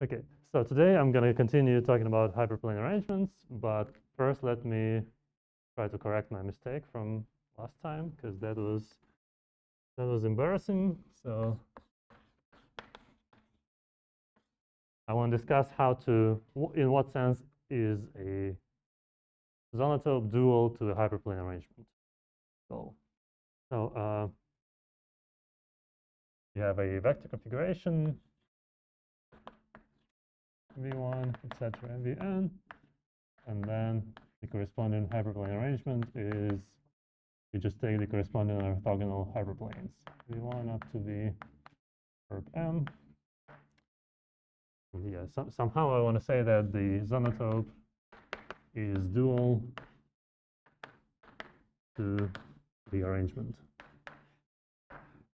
Okay, so today I'm going to continue talking about hyperplane arrangements, but first let me try to correct my mistake from last time because that was that was embarrassing. So I want to discuss how to, in what sense is a Zonotope dual to a hyperplane arrangement. So, so uh, you have a vector configuration v1, etc., vn, and then the corresponding hyperplane arrangement is you just take the corresponding orthogonal hyperplanes, v1 up to v perp m. And yeah, so, somehow I want to say that the zonotope is dual to the arrangement.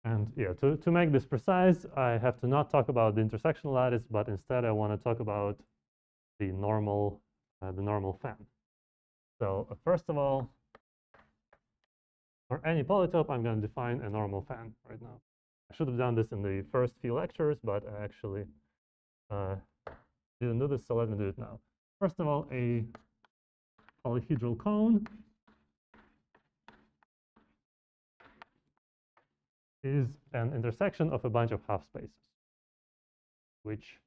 And yeah, to, to make this precise, I have to not talk about the intersectional lattice, but instead I want to talk about the normal, uh, the normal fan. So uh, first of all, for any polytope, I'm going to define a normal fan right now. I should have done this in the first few lectures, but I actually uh, didn't do this, so let me do it now. First of all, a polyhedral cone is an intersection of a bunch of half spaces, which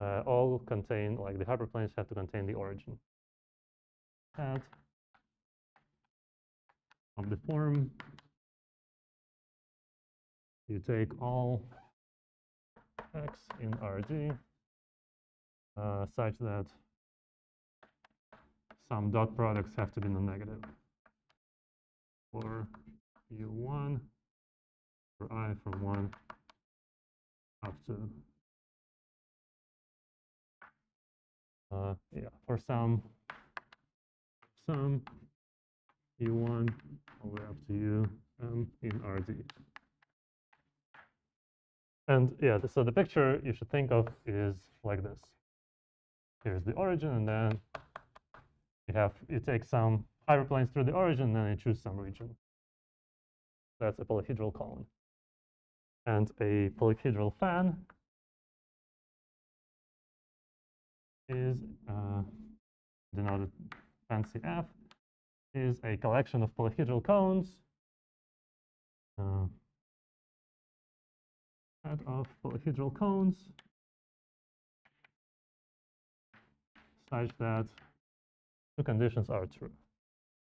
uh, all contain, like the hyperplanes have to contain the origin. And of the form, you take all x in RD uh, such that some dot products have to be non-negative for u1 for i from 1 up to uh, yeah for some some u1 all the way up to u um, in rd and yeah so the picture you should think of is like this. Here's the origin and then you have you take some hyperplanes through the origin and then you choose some region. That's a polyhedral cone and a polyhedral fan is uh, denoted fancy F is a collection of polyhedral cones uh, set of polyhedral cones such that two conditions are true.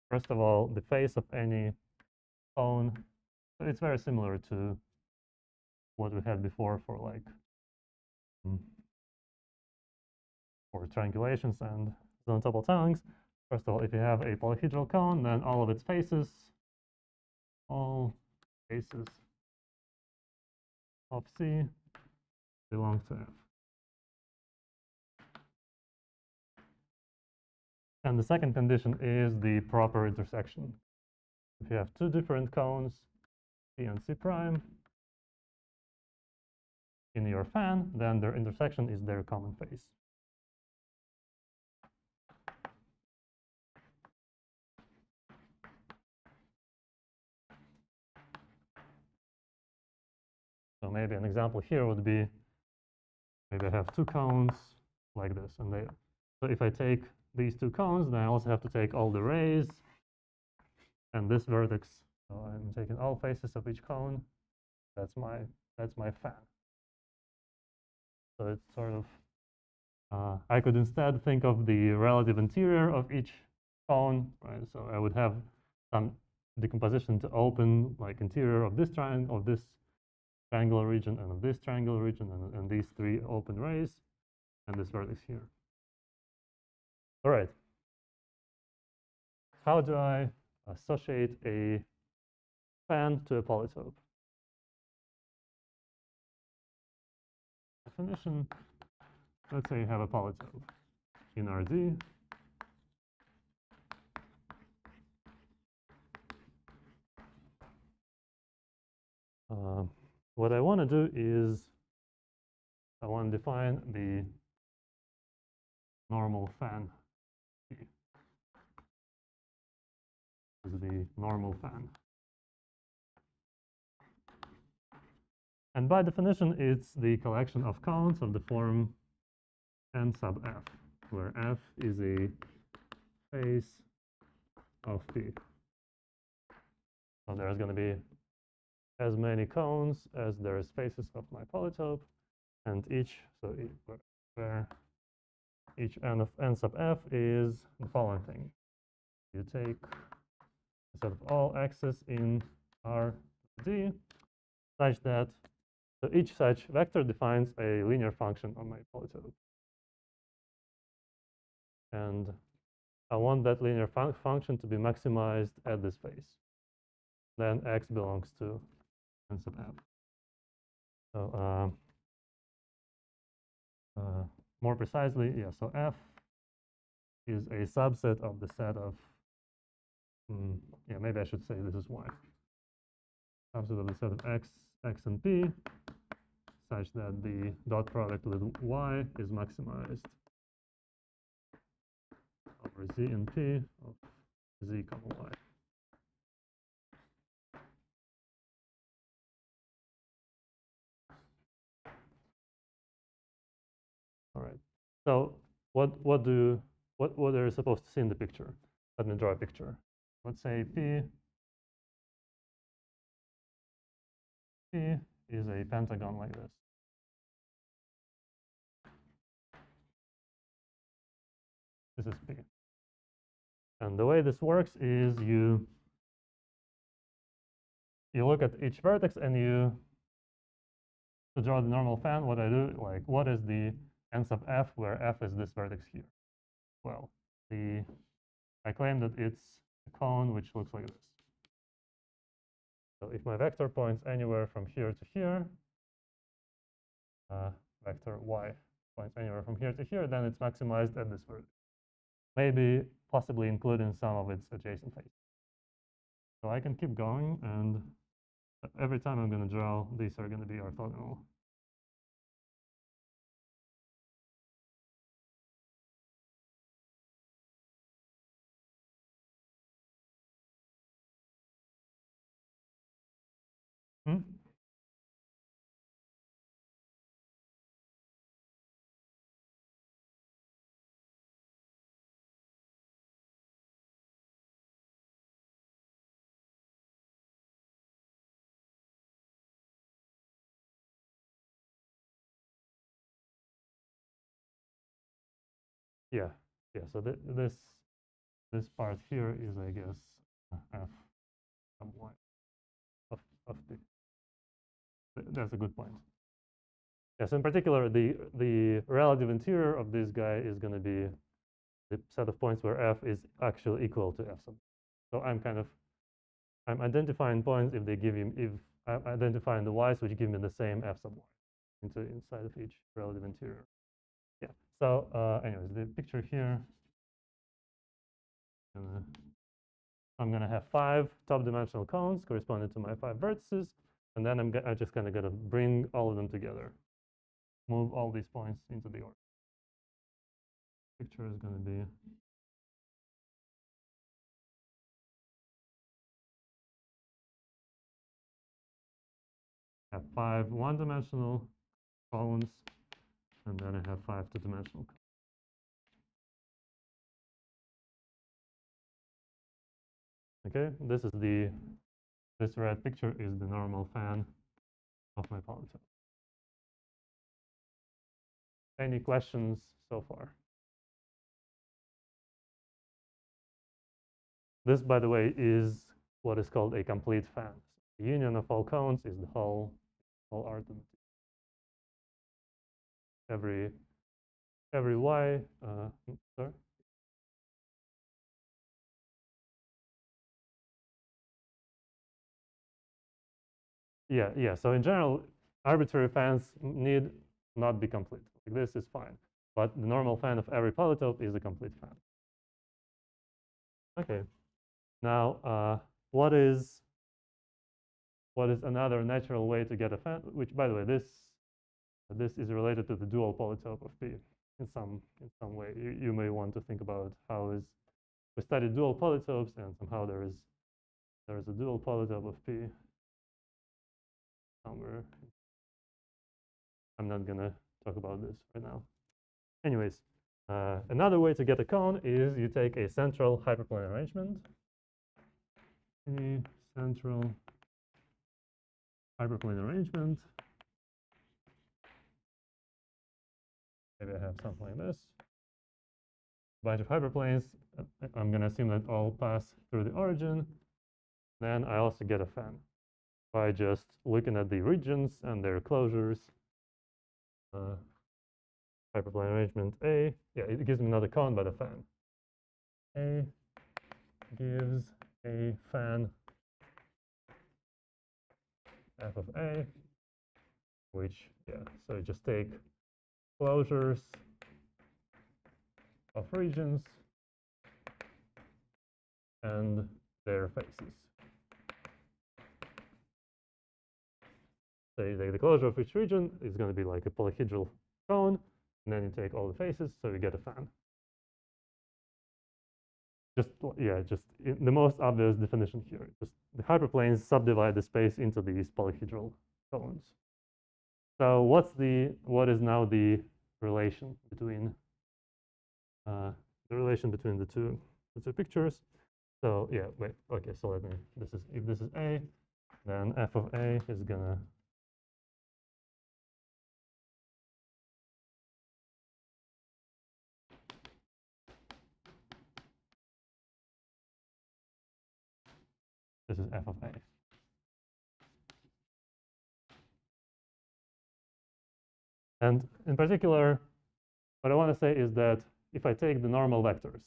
First of all, the face of any cone, so it's very similar to what we had before for like um, for triangulations and zonotopal tilings. First of all, if you have a polyhedral cone, then all of its faces, all faces of C belong to F. And the second condition is the proper intersection. If you have two different cones, C and C prime, in your fan, then their intersection is their common face. So maybe an example here would be, maybe I have two cones like this, and they, so if I take these two cones, then I also have to take all the rays and this vertex. So I'm taking all faces of each cone. That's my that's my fan. So it's sort of, uh, I could instead think of the relative interior of each cone, right? So I would have some decomposition to open like interior of this triangle, of this triangular region and of this triangular region and, and these three open rays and this vertex here. All right. How do I associate a fan to a polytope? Definition, let's say you have a polytope in RD. Uh, what I want to do is I want to define the normal fan. Is the normal fan. And by definition, it's the collection of cones of the form n sub f, where f is a face of P. So there's going to be as many cones as there is faces of my polytope, and each, so where- where each n of n sub f is the following thing. You take a set of all x's in R D such that so each such vector defines a linear function on my polytope. And I want that linear fun- function to be maximized at this face. Then x belongs to n sub f. So um, uh, more precisely, yeah, so f is a subset of the set of, mm, yeah, maybe I should say this is y. Subset of the set of x, x and p, such that the dot product with y is maximized over z and p of z comma y. All right. So what what do what what are you supposed to see in the picture? Let me draw a picture. Let's say P Is a pentagon like this. This is P. And the way this works is you you look at each vertex and you to draw the normal fan, what I do, like what is the n sub f where f is this vertex here? Well, the I claim that it's a cone which looks like this. So if my vector points anywhere from here to here, uh, vector y points anywhere from here to here, then it's maximized at this vertex. Maybe possibly including some of its adjacent faces. So I can keep going, and every time I'm going to draw, these are going to be orthogonal. Hmm? Yeah, yeah. So th this this part here is, I guess, f of of the. Th- That's a good point. Yes, in particular, the the relative interior of this guy is going to be the set of points where f is actually equal to f sub. So I'm kind of I'm identifying points if they give you if I'm identifying the y's which give me the same f sub y into inside of each relative interior. Yeah. So uh, anyways, the picture here. gonna- I'm gonna have five top-dimensional cones corresponding to my five vertices, and then I'm, I'm just gonna gonna bring all of them together, move all these points into the order. Picture is gonna be have five one-dimensional cones, and then I have five two-dimensional. cones. Okay, this is the this red picture is the normal fan of my polytope. Any questions so far? This, by the way, is what is called a complete fan. The union of all cones is the whole whole argument. Every every y, uh, sorry. Yeah, yeah. So in general, arbitrary fans need not be complete. Like this is fine, but the normal fan of every polytope is a complete fan. Okay. Now, uh, what is what is another natural way to get a fan? Which, by the way, this this is related to the dual polytope of P in some in some way. You, you may want to think about how is we studied dual polytopes, and somehow there is there is a dual polytope of P somewhere. I'm not gonna talk about this right now. anyways, uh, another way to get a cone is you take a central hyperplane arrangement, a central hyperplane arrangement. Maybe I have something like this. A Bunch of hyperplanes. I'm going to assume that all pass through the origin. Then I also get a fan by just looking at the regions and their closures. Uh, hyperplane arrangement A. Yeah, it gives me another cone, by the fan. A gives a fan f of A, which, yeah, so you just take closures of regions and their faces. So you take the closure of each region is going to be like a polyhedral cone, and then you take all the faces, so you get a fan. Just, yeah, just the most obvious definition here. Just the hyperplanes subdivide the space into these polyhedral cones. So what's the, what is now the relation between, uh, the relation between the two, the two pictures? So yeah, wait, okay, so let me, this is, if this is A, then f of A is gonna This is f of a. And in particular, what I want to say is that if I take the normal vectors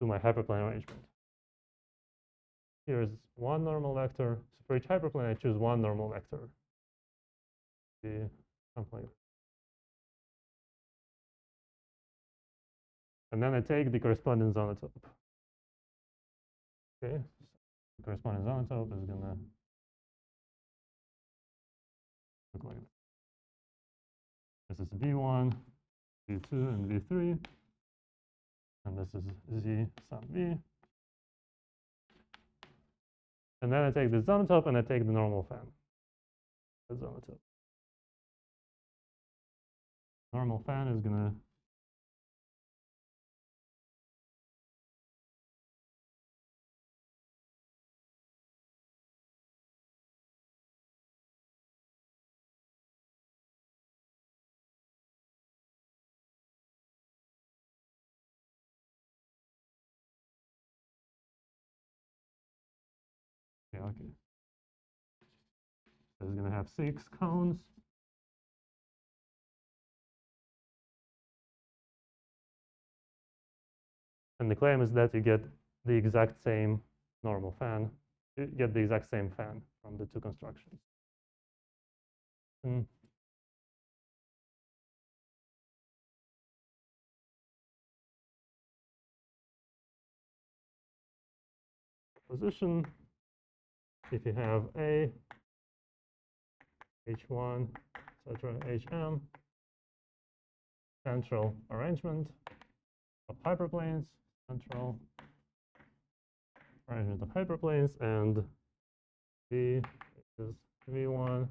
to my hyperplane arrangement, here's one normal vector. So for each hyperplane, I choose one normal vector. Something. And then I take the corresponding. Okay, the corresponding zonotope is gonna look like this. This is V1, V2, and V3. And this is Z sum V. And then I take the zonotope and I take the normal fan. The zonotope. Normal fan is gonna Yeah, okay. So it's going to have six cones. And the claim is that you get the exact same normal fan. You get the exact same fan from the two constructions. Mm. Position if you have A, H1, etc., HM, central arrangement of hyperplanes, central arrangement of hyperplanes, and V is V1,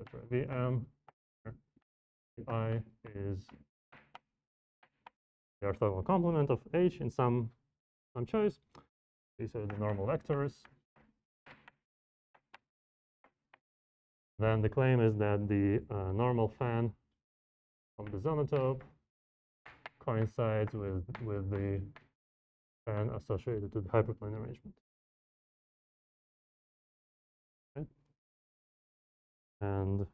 etc., VM, I is the orthogonal complement of H in some some choice. These are the normal vectors. Then the claim is that the uh, normal fan of the zonotope coincides with, with the fan associated to the hyperplane arrangement. Okay. And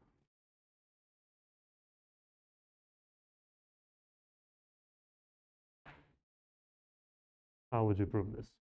how would you prove this?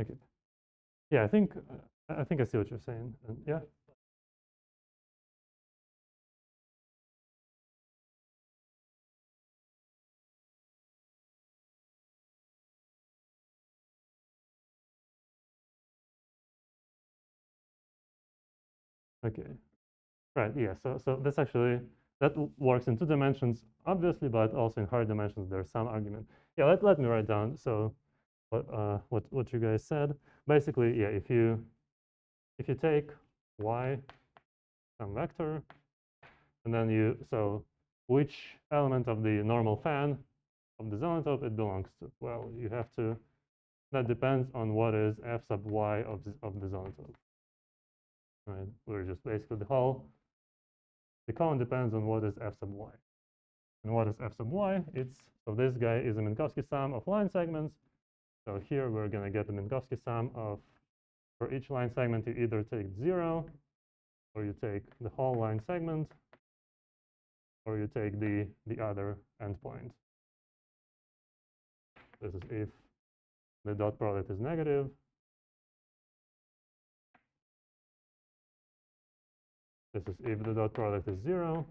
Okay. Yeah, I think uh, I think I see what you're saying. And yeah. Okay. Right. Yeah. So so that's actually that works in two dimensions, obviously, but also in higher dimensions. There's some argument. Yeah. Let let me write down. So what uh what what you guys said. Basically, yeah. If you if you take y some vector, and then you so which element of the normal fan of the zonotope it belongs to? Well, you have to. That depends on what is f sub y of the, of the zonotope right? We're just basically the whole, the cone depends on what is f sub y. And what is f sub y? It's, so this guy is a Minkowski sum of line segments. So here we're going to get the Minkowski sum of, for each line segment, you either take 0, or you take the whole line segment, or you take the, the other endpoint. This is if the dot product is negative, This is if the dot product is 0.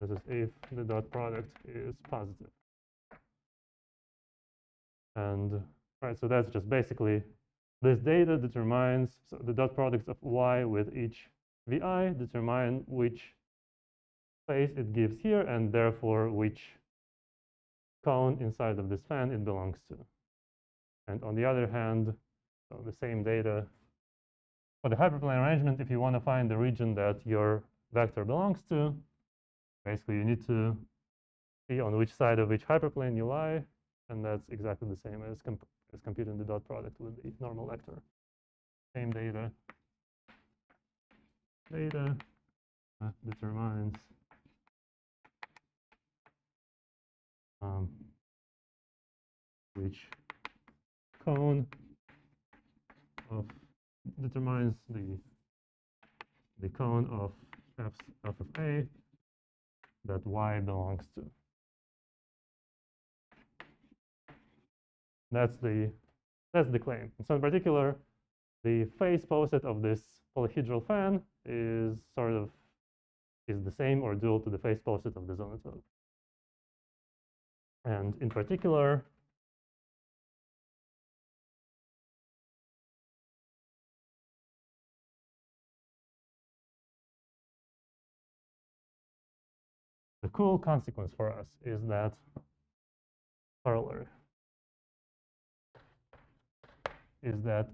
This is if the dot product is positive. And right, so that's just basically this data determines so the dot products of y with each vi determine which space it gives here and therefore which cone inside of this fan it belongs to. And on the other hand, so the same data for the hyperplane arrangement, if you want to find the region that your vector belongs to, basically you need to see on which side of which hyperplane you lie, and that's exactly the same as, comp as computing the dot product with the normal vector. Same data. Data uh, determines um, which cone of determines the the cone of f, f of a that y belongs to. That's the that's the claim. so in particular, the face poset of this polyhedral fan is sort of is the same or dual to the face poset of the zonotope. And in particular, The cool consequence for us is that corollary is that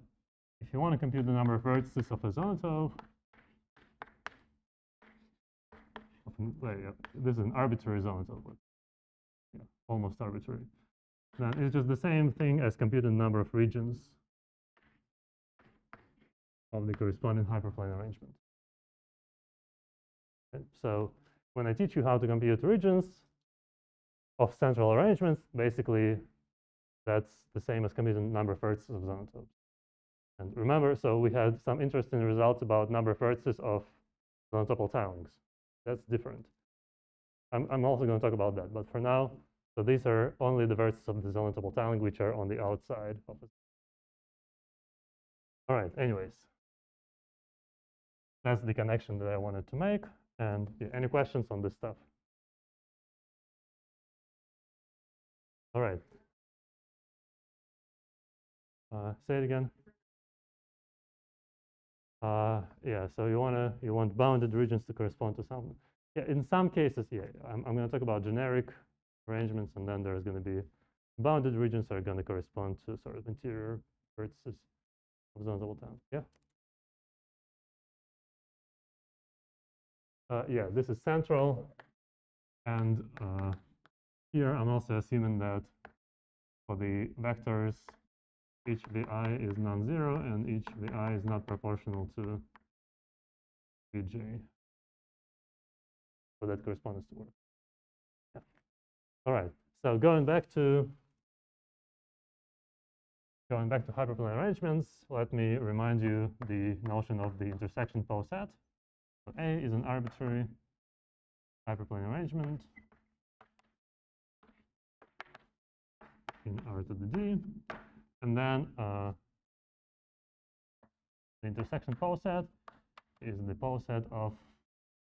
if you want to compute the number of vertices of a zonotope, this is an arbitrary zonotope, yeah, almost arbitrary. Then it's just the same thing as computing the number of regions of the corresponding hyperplane arrangement. Okay, so when I teach you how to compute regions of central arrangements, basically that's the same as computing number of vertices of zonotopes. And remember, so we had some interesting results about number of vertices of zonotopal tilings. That's different. I'm, I'm also going to talk about that, but for now, so these are only the vertices of the zonotopal tiling which are on the outside of it. All right, anyways. That's the connection that I wanted to make. And yeah, any questions on this stuff? All right. Uh, say it again. Uh, yeah, so you wanna you want bounded regions to correspond to some. Yeah, in some cases, yeah, I'm I'm gonna talk about generic arrangements, and then there's gonna be bounded regions are gonna correspond to sort of interior vertices of zonotopes. Yeah. uh, yeah, this is central. And uh, here I'm also assuming that for the vectors, each vi is non-zero and each vi is not proportional to vj. So that corresponds to work. Yeah. All right. So going back to going back to hyperplane arrangements, let me remind you the notion of the intersection poset. So A is an arbitrary hyperplane arrangement in R to the D. and then uh, the intersection poset is the poset of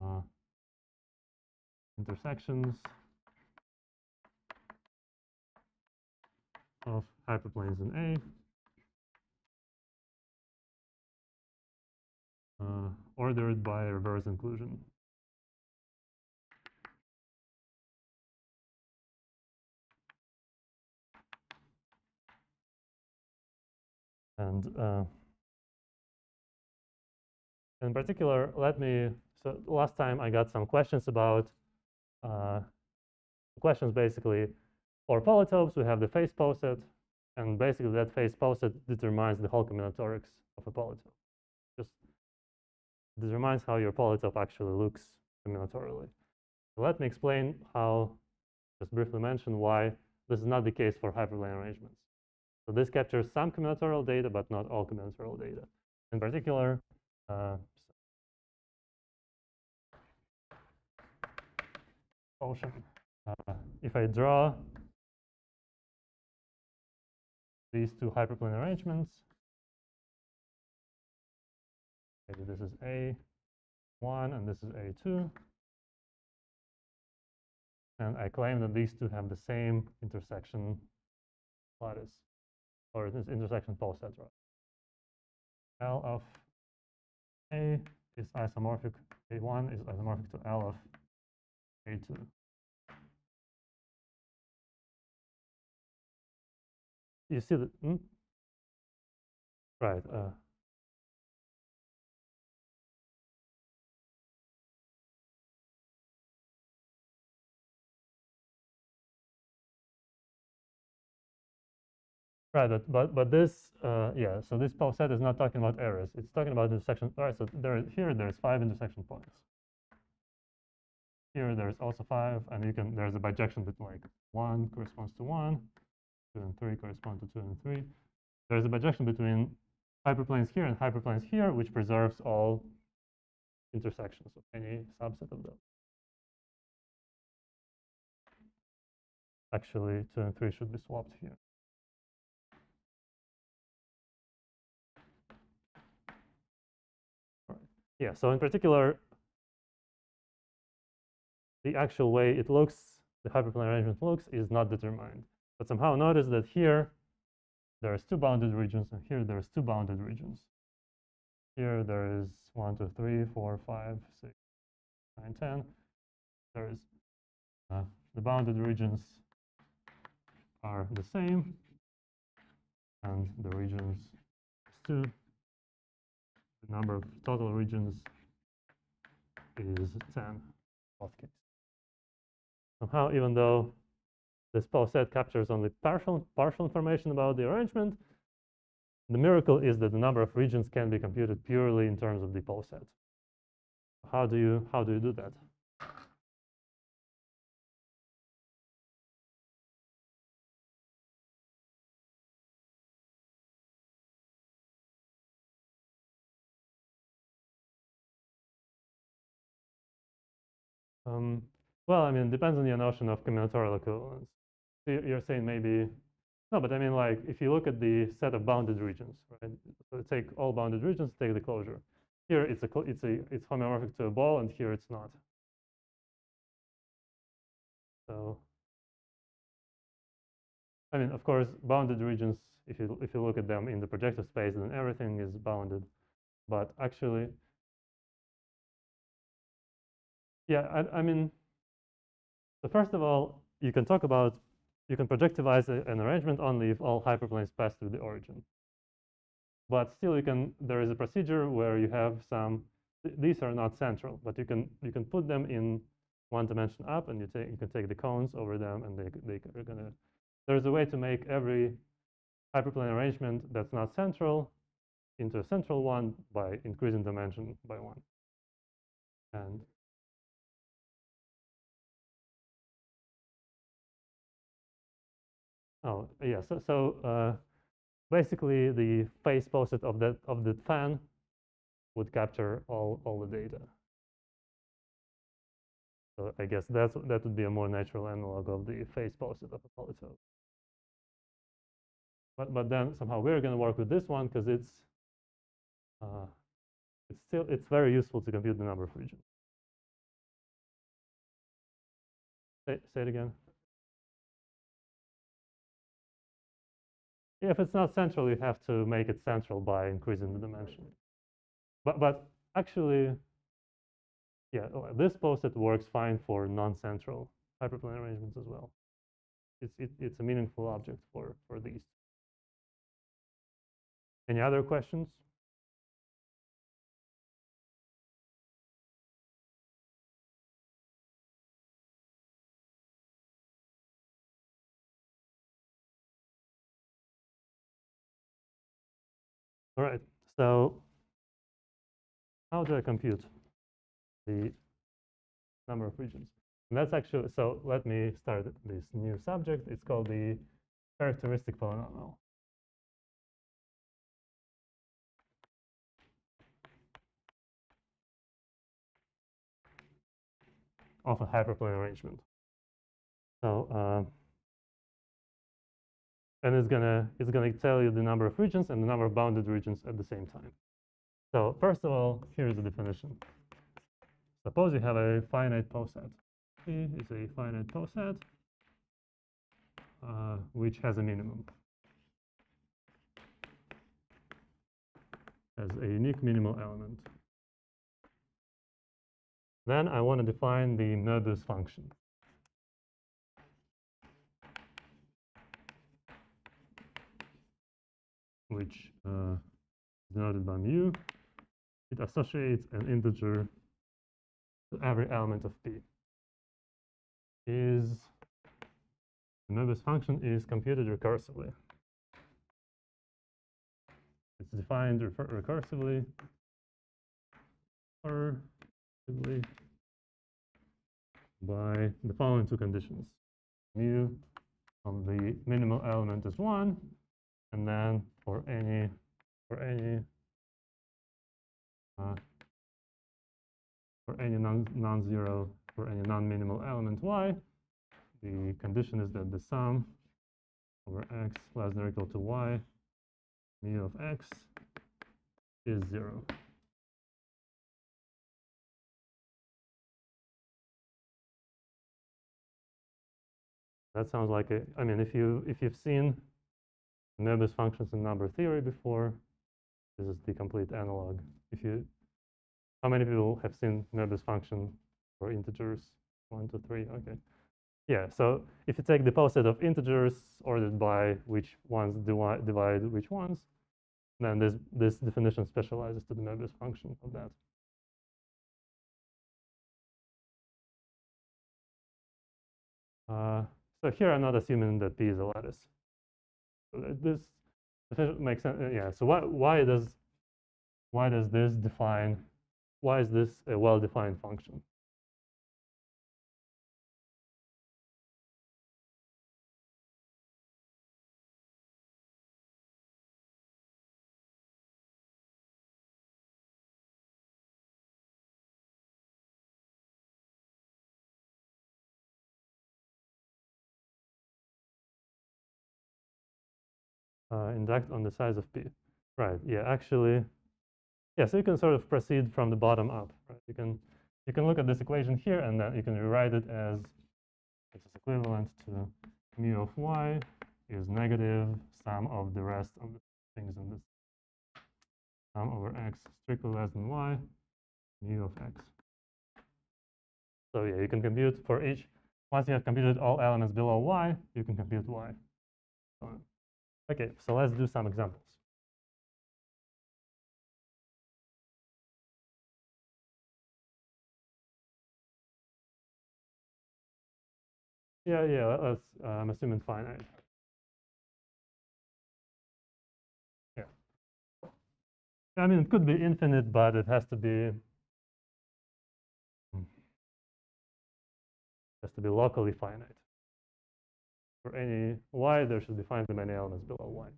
uh, intersections of hyperplanes in A uh, ordered by reverse inclusion. And uh, in particular, let me, so last time I got some questions about, uh, questions basically, for polytopes, we have the face poset, and basically that face poset determines the whole combinatorics of a polytope. Just determines how your polytope actually looks combinatorially. So let me explain how, just briefly mention why this is not the case for hyperplane arrangements. So this captures some combinatorial data, but not all combinatorial data. In particular, uh, ocean. Uh, if I draw these two hyperplane arrangements, maybe this is A1 and this is A2, and I claim that these two have the same intersection lattice or this intersection poset, right? L of A is isomorphic, A1 is isomorphic to L of A2. You see that? Hmm? Right. Uh, Right, but but, but this, uh, yeah, so this poset is not talking about errors. It's talking about intersection. All right, so there, here there's five intersection points. Here there's also five, and you can, there's a bijection between like one corresponds to one, two and three correspond to two and three. There's a bijection between hyperplanes here and hyperplanes here, which preserves all intersections of any subset of them. Actually, two and three should be swapped here. Yeah, so in particular, the actual way it looks, the hyperplane arrangement looks, is not determined. But somehow notice that here, there's two bounded regions, and here there's two bounded regions. Here there is one, two, three, four, five, six, nine, ten. There is uh, the bounded regions are the same, and the regions two the number of total regions is 10 both cases. Somehow, even though this poset captures only partial, partial information about the arrangement, the miracle is that the number of regions can be computed purely in terms of the poset. How do you, how do, you do that? Well, I mean, it depends on your notion of combinatorial equivalence. You're saying maybe, no, but I mean, like, if you look at the set of bounded regions, right? So take all bounded regions, take the closure. Here it's a it's a it's homeomorphic to a ball, and here it's not. So, I mean, of course, bounded regions. If you if you look at them in the projective space, then everything is bounded. But actually, yeah, I, I mean, so first of all, you can talk about, you can projectivize an arrangement only if all hyperplanes pass through the origin. But still, you can. There is a procedure where you have some. Th these are not central, but you can you can put them in one dimension up, and you take you can take the cones over them, and they they are gonna. There's a way to make every hyperplane arrangement that's not central into a central one by increasing dimension by one. And Oh, yeah. So, so uh, basically, the face poset of that of the fan would capture all all the data. So I guess that's that would be a more natural analog of the face poset of a polytope. but but then somehow we're going to work with this one because it's uh, it's still it's very useful to compute the number of regions. Say, say it again. If it's not central, you have to make it central by increasing the dimension. But but actually, yeah, oh, this poset works fine for non-central hyperplane arrangements as well. It's it, it's a meaningful object for for these. Any other questions? All right, so how do I compute the number of regions? And that's actually, so let me start this new subject. It's called the characteristic polynomial. of a hyperplane arrangement. So, uh, and it's gonna it's gonna tell you the number of regions and the number of bounded regions at the same time. So first of all, here's the definition. Suppose you have a finite poset. P is a finite poset uh, which has a minimum. Has a unique minimal element. Then I want to define the Möbius function. Which uh, is denoted by mu. It associates an integer to every element of P. Is the Möbius function is computed recursively. It's defined recursively, recursively by the following two conditions. Mu of the minimal element is 1, and then for any for any uh, for any non non-zero for any non-minimal element y, the condition is that the sum over x less than or equal to y mu of x is zero. That sounds like a, I mean, if you if you've seen Möbius functions in number theory before. This is the complete analog. If you, how many people have seen Möbius function for integers? One, two, three. Okay. Yeah. So if you take the poset of integers ordered by which ones divide, divide which ones, then this this definition specializes to the Möbius function of that. Uh, so here I'm not assuming that P is a lattice this makes sense. Uh, yeah. So why why does why does this define? Why is this a well-defined function? Induct on the size of P. Right, yeah, actually, yeah, so you can sort of proceed from the bottom up, right? You can, you can look at this equation here and then you can rewrite it as this is equivalent to mu of y is negative sum of the rest of the things in this sum over x strictly less than y mu of x. So yeah, you can compute for each, once you have computed all elements below y, you can compute y. Okay, so let's do some examples. Yeah, yeah, let's, uh, I'm assuming finite. Yeah. I mean, it could be infinite, but it has to be hmm, has to be locally finite for any y, there should be finitely many elements below one.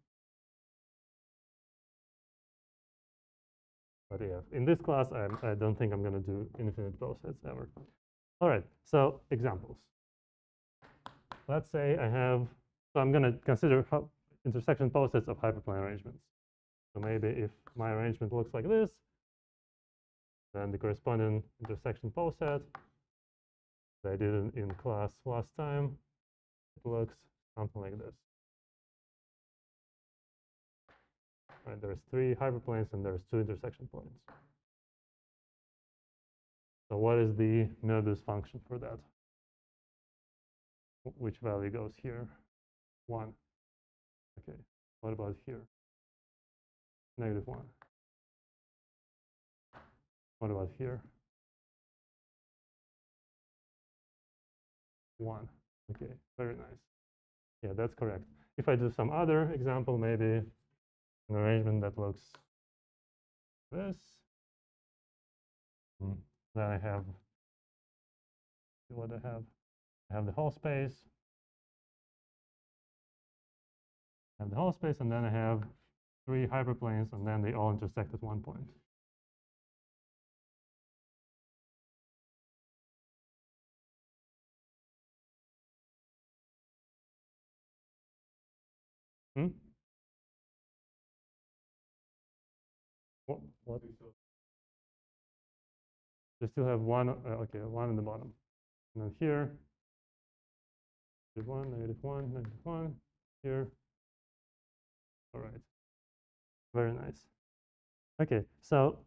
But yeah, in this class, I'm, I do not think I'm going to do infinite posets ever. All right, so examples. Let's say I have, so I'm going to consider intersection posets of hyperplane arrangements. So maybe if my arrangement looks like this, then the corresponding intersection poset that I did in class last time, it looks something like this. Right, there's three hyperplanes and there's two intersection points. So what is the Möbius function for that? Which value goes here? One. Okay, what about here? Negative one. What about here? One. Okay, very nice. Yeah, that's correct. If I do some other example, maybe an arrangement that looks this, mm, then I have what I have. I have the whole space. I have the whole space, and then I have three hyperplanes, and then they all intersect at one point. Hmm? What? What? They still have one, uh, okay, one in the bottom. And then here, negative one, negative one, negative one, here. All right. Very nice. Okay, so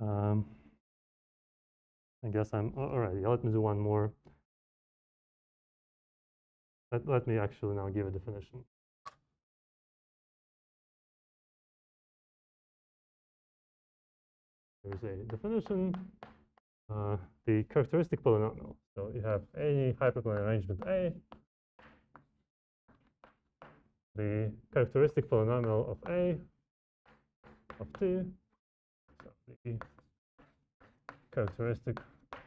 um, I guess I'm all right. Yeah, let me do one more. Let, let me actually now give a definition. There's a definition, uh, the characteristic polynomial. So you have any hyperplane arrangement A, the characteristic polynomial of A of T, so the characteristic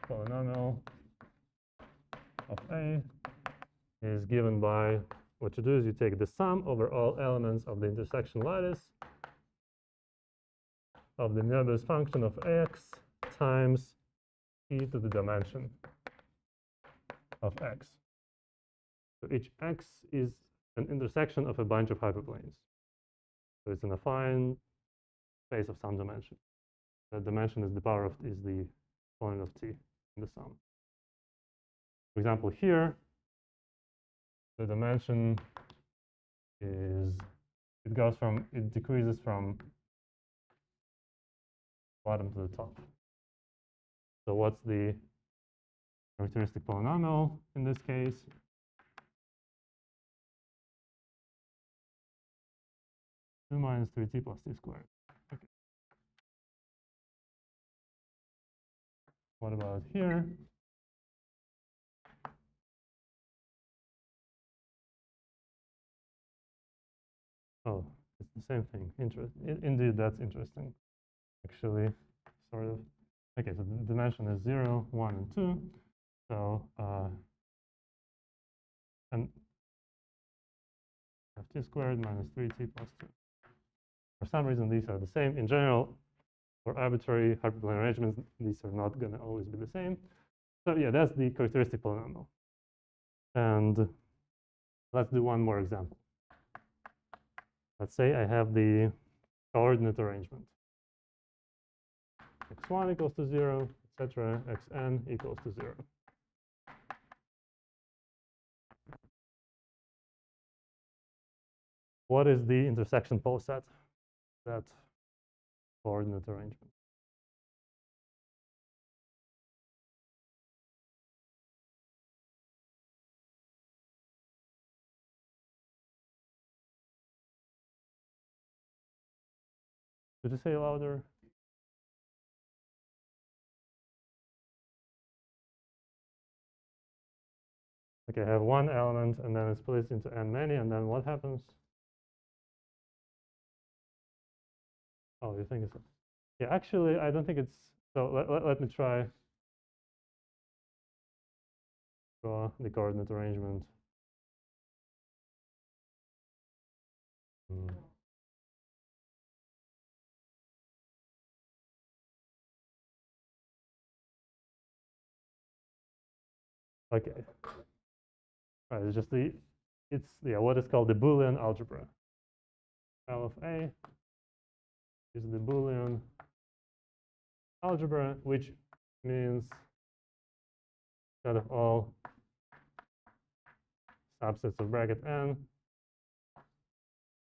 polynomial of A is given by what you do is you take the sum over all elements of the intersection lattice of the Möbius function of x times e to the dimension of x. So each x is an intersection of a bunch of hyperplanes. So it's an affine space of some dimension. That dimension is the power of is the exponent of t in the sum. For example, here the dimension is it goes from it decreases from bottom to the top. So what's the characteristic polynomial in this case? Two minus three t plus t squared. Okay. What about here? Oh, it's the same thing. Interesting. Indeed, that's interesting actually, sort of. Okay, so the dimension is 0, 1, and 2. So, uh, and t squared minus 3t plus 2. For some reason, these are the same. In general, for arbitrary hyperplane arrangements, these are not going to always be the same. So yeah, that's the characteristic polynomial. And let's do one more example. Let's say I have the coordinate arrangement x1 equals to 0, etc., xn equals to 0. What is the intersection poset that coordinate arrangement? Could you say louder? Okay, I have one element and then it splits into n many, and then what happens? Oh, you think it's, yeah, actually, I don't think it's, so let, let, let me try draw the coordinate arrangement. Hmm. Okay. Right, it's just the, it's, yeah, what is called the Boolean algebra. L of A is the Boolean algebra, which means that of all subsets of bracket n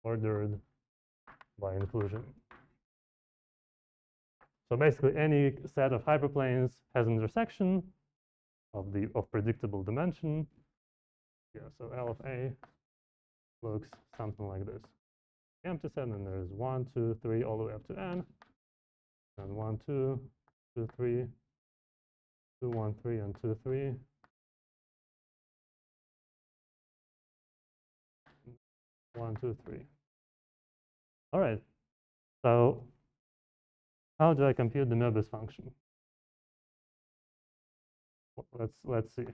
ordered by inclusion. So basically, any set of hyperplanes has an intersection of the of predictable dimension. Yeah, so L of A looks something like this. Empty set, and there's one, two, three, all the way up to n. And one, two, two, three, two, one, three, and two, three. One, two, three. All right. So how do I compute the Möbius function? Let's let's see.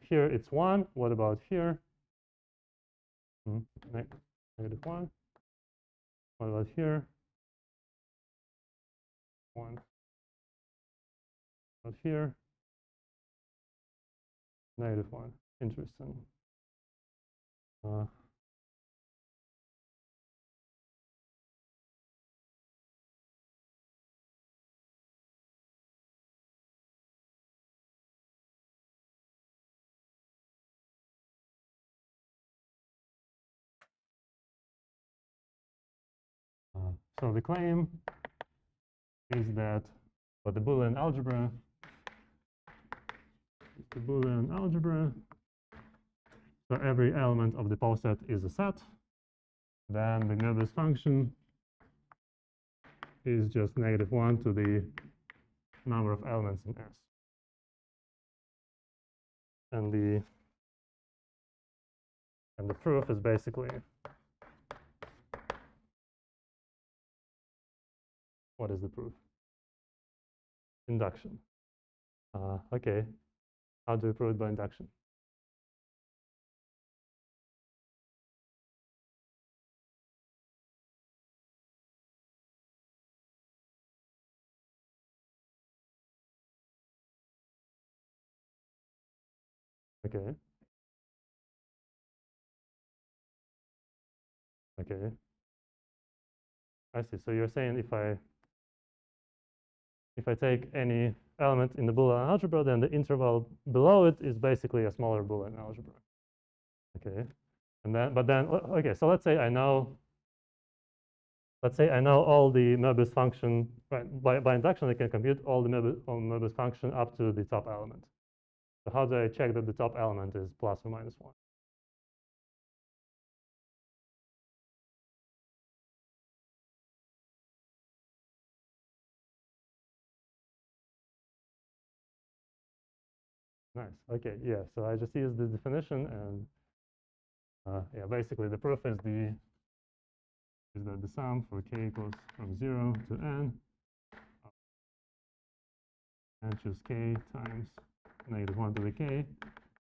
Here it's 1. What about here? Hmm, negative 1. What about here? 1. What here? Negative 1. Interesting. Uh, So the claim is that for the Boolean algebra, the Boolean algebra, so every element of the poset is a set, then the Möbius function is just negative 1 to the number of elements in S. And the and the proof is basically What is the proof? Induction. Uh, okay. How do we prove it by induction? Okay. Okay. I see. So you're saying if I if I take any element in the Boolean algebra, then the interval below it is basically a smaller Boolean algebra. Okay, and then, but then, okay, so let's say I know, let's say I know all the Möbius function, right, by, by induction I can compute all the Möbius, Möbius function up to the top element. So how do I check that the top element is plus or minus one? Nice. Okay. Yeah. So I just use the definition, and uh, yeah, basically the proof is the is that the sum for k equals from zero to n, and choose k times negative one to the k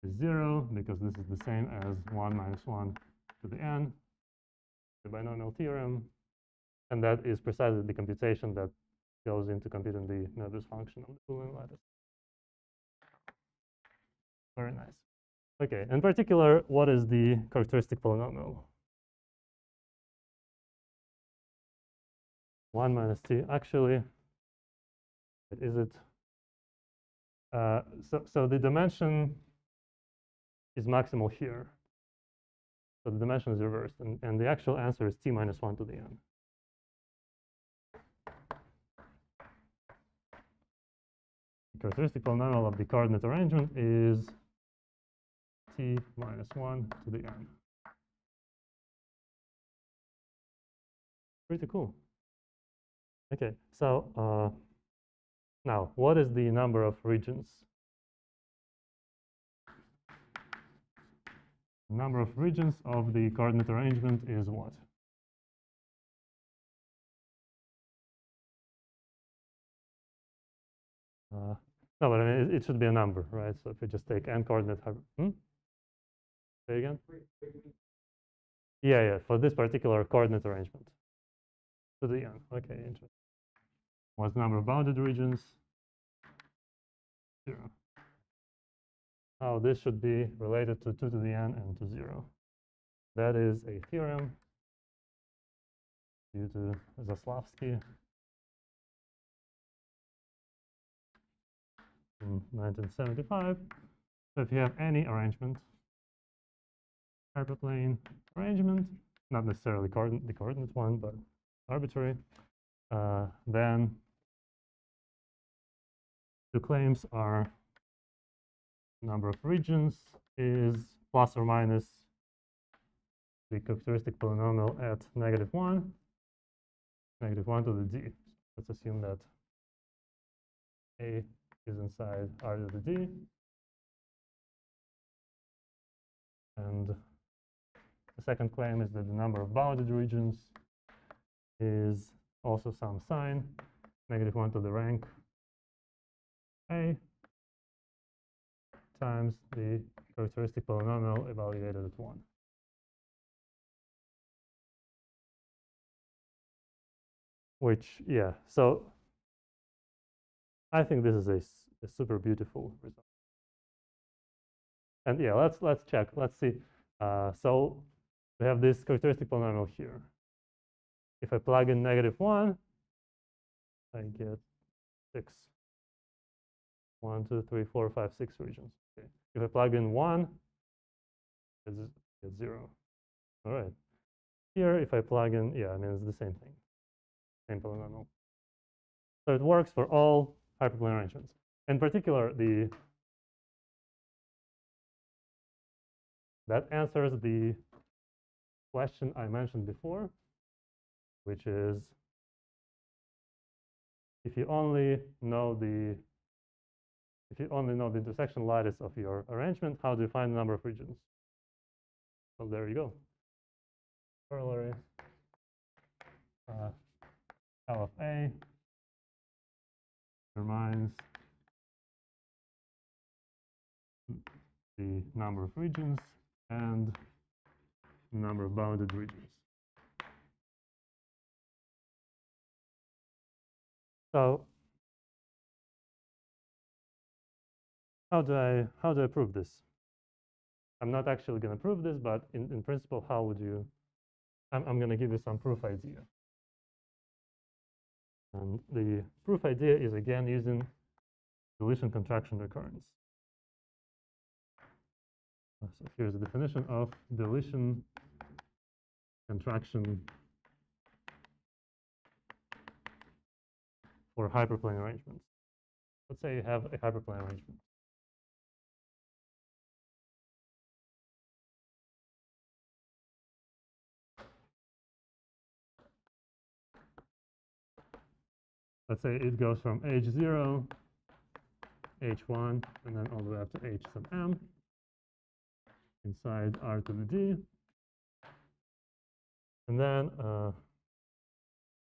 is zero because this is the same as one minus one to the n, the binomial theorem, and that is precisely the computation that goes into computing the Möbius function of the Boolean lattice. Very nice. Okay, in particular, what is the characteristic polynomial? 1 minus t. Actually, is it? Uh, so, so the dimension is maximal here. So the dimension is reversed, and, and the actual answer is t minus 1 to the n. The characteristic polynomial of the coordinate arrangement is t minus 1 to the n. Pretty cool. Okay, so uh, now what is the number of regions? number of regions of the coordinate arrangement is what? Uh, no, but I mean, it, it, should be a number, right? So if we just take n coordinate, hmm? Say again? Yeah, yeah, for this particular coordinate arrangement. to the n. Okay, interesting. What's the number of bounded regions? Zero. Now this should be related to 2 to the n and to 0. That is a theorem due to Zaslavsky in 1975. So if you have any arrangement, hyperplane arrangement, not necessarily the coordinate one, but arbitrary, uh, then the claims are number of regions is plus or minus the characteristic polynomial at negative 1, negative 1 to the d. Let's assume that a is inside r to the d. And the second claim is that the number of bounded regions is also some sign, negative 1 to the rank a times the characteristic polynomial evaluated at 1. Which, yeah, so I think this is a, a super beautiful result. And yeah, let's let's check. Let's see. Uh, so we have this characteristic polynomial here. If I plug in negative 1, I get 6. 1, 2, 3, 4, 5, 6 regions. Okay. If I plug in 1, it's, it's 0. All right. Here, if I plug in, yeah, I mean, it's the same thing, same polynomial. So it works for all hyperplane arrangements. In particular, the that answers the question I mentioned before, which is if you only know the if you only know the intersection lattice of your arrangement, how do you find the number of regions? Well, there you go. Corollary uh, L of A determines the number of regions and number of bounded regions. So how do I how do I prove this? I'm not actually going to prove this, but in, in principle, how would you? I'm, I'm going to give you some proof idea. And the proof idea is again using deletion contraction recurrence. Uh, so here's the definition of deletion contraction for hyperplane arrangements. Let's say you have a hyperplane arrangement. let's say it goes from h0, h1, and then all the way up to h sub m inside r to the d. And then uh,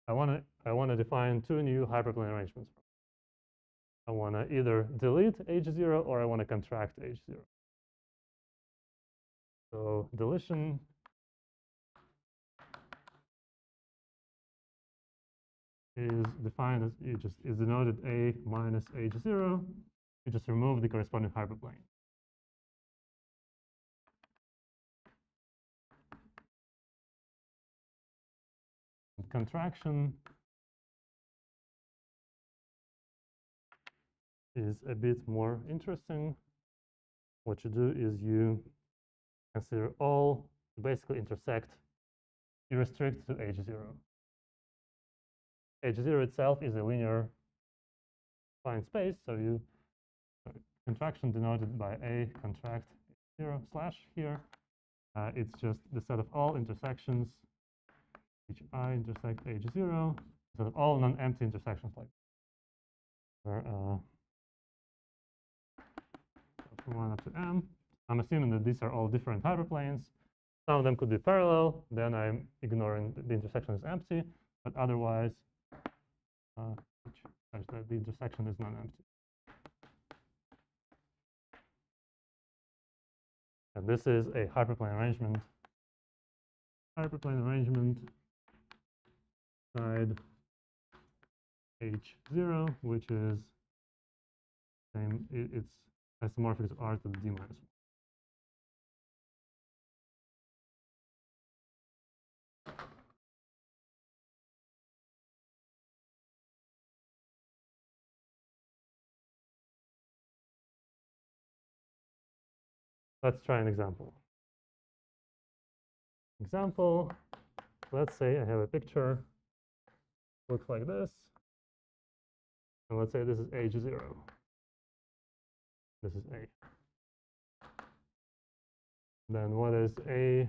I want to I want to define two new hyperplane arrangements. I want to either delete h0 or I want to contract h0. So deletion is defined as you just is denoted a minus h0. You just remove the corresponding hyperplane. Contraction is a bit more interesting. What you do is you consider all basically intersect, you restrict to h0 h0 itself is a linear affine space, so you contraction denoted by a contract 0 slash here. Uh, it's just the set of all intersections which i intersect h0, so of all non-empty intersections like where uh, from 1 up to m. I'm assuming that these are all different hyperplanes. Some of them could be parallel, then I'm ignoring the intersection is empty, but otherwise uh, such that the intersection is non-empty. And this is a hyperplane arrangement. Hyperplane arrangement side h0, which is same, it, it's isomorphic to r to the d minus 1. Let's try an example. Example, let's say I have a picture, looks like this. And let's say this is H0. This is A. Then what is A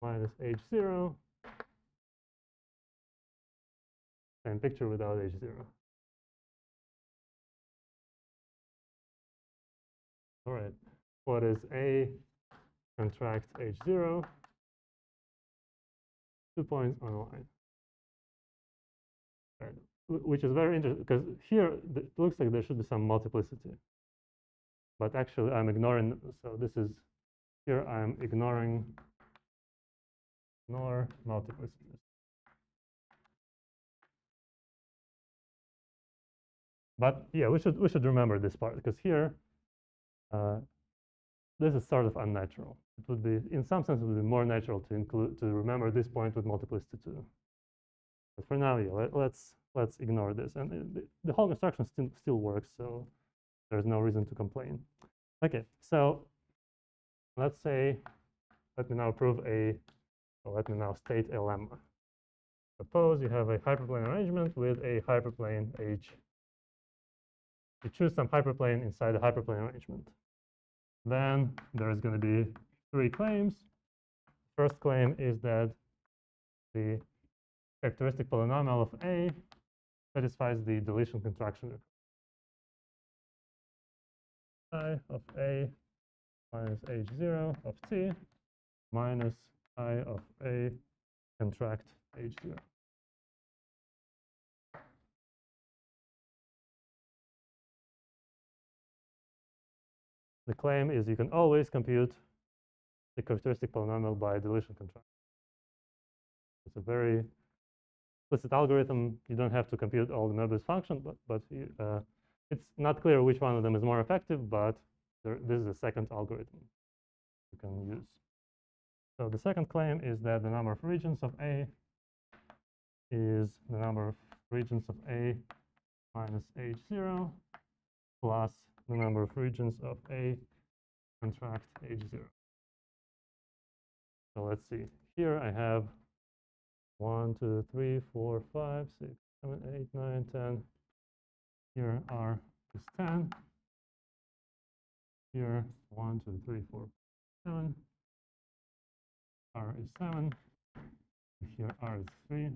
minus H0? Same picture without H0. All right what is A contract H0, two points on a line. Right. Which is very interesting because here it looks like there should be some multiplicity. But actually I'm ignoring, so this is, here I'm ignoring, ignore multiplicity. But yeah, we should we should remember this part because here uh, this is sort of unnatural. It would be, in some sense, it would be more natural to include to remember this point with multiplicity two. But for now, yeah, let, let's, let's ignore this, and the, the whole construction still still works, so there's no reason to complain. Okay, so let's say, let me now prove a, let me now state a lemma. Suppose you have a hyperplane arrangement with a hyperplane H. You choose some hyperplane inside the hyperplane arrangement. Then there's going to be three claims. First claim is that the characteristic polynomial of A satisfies the deletion contraction chi of A minus H0 of T minus chi of A contract H0. The claim is you can always compute the characteristic polynomial by deletion contraction. It's a very explicit algorithm. You don't have to compute all the Möbius function, but, but uh, it's not clear which one of them is more effective, but there, this is a second algorithm you can use. So the second claim is that the number of regions of A is the number of regions of A minus H0 plus the number of regions of A contract H0. So let's see. Here I have 1, 2, 3, 4, 5, 6, 7, 8, 9, 10. Here R is 10. Here 1, 2, 3, 4, 7. R is 7. Here R is 3.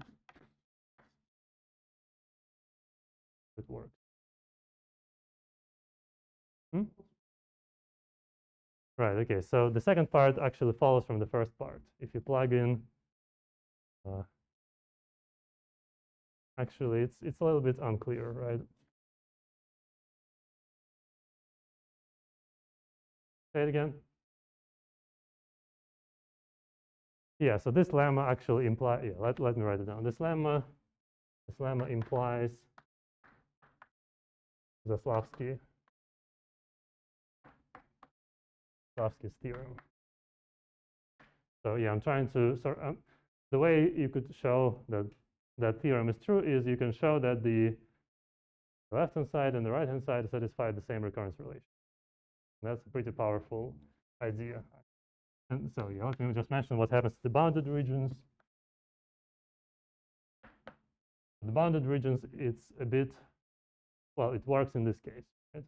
It works. Hmm? Right, okay, so the second part actually follows from the first part. If you plug in, uh, actually it's, it's a little bit unclear, right? Say it again. Yeah, so this lemma actually implies, yeah, let, let me write it down. This lemma, this lemma implies Zaslavsky Zaslavsky's theorem. So yeah, I'm trying to sort um, the way you could show that that theorem is true is you can show that the left-hand side and the right-hand side satisfy the same recurrence relation. That's a pretty powerful idea. And so yeah, let me just mention what happens to the bounded regions. The bounded regions, it's a bit, well, it works in this case. Right?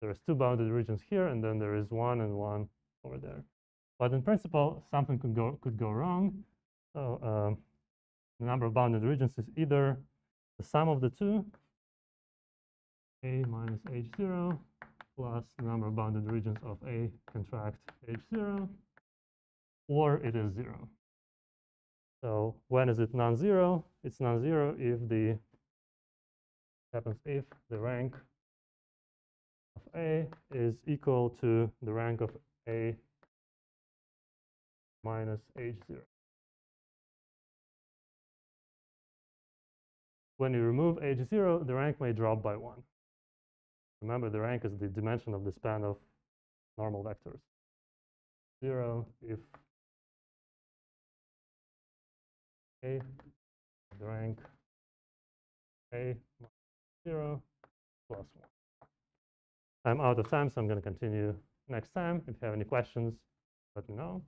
There's two bounded regions here, and then there is one and one over there. But in principle, something could go could go wrong. So um, the number of bounded regions is either the sum of the two, a minus h0, plus the number of bounded regions of a contract h0, or it is zero. So when is it non-zero? It's non-zero if the happens if the rank of A is equal to the rank of A minus H0. When you remove h0, the rank may drop by 1. Remember, the rank is the dimension of the span of normal vectors. 0 if a the rank a minus 0 plus 1. I'm out of time, so I'm going to continue next time. If you have any questions, let me know.